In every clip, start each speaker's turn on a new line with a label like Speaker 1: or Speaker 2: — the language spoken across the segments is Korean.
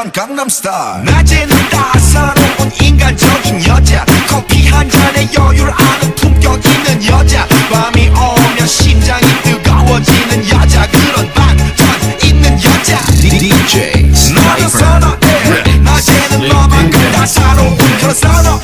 Speaker 1: 오빤 강남스타일. 낮엔 따사로운 인간적인 여자. 커피 한 잔에 여유를 아는 품격 있는 여자. 밤이 오면 심장이 뜨거워지는 여자. 그런 반전 있는 여자.
Speaker 2: DJ
Speaker 1: 스나이퍼 낮에는 너만큼 따사로운 그런 사나이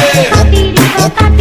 Speaker 1: yeah.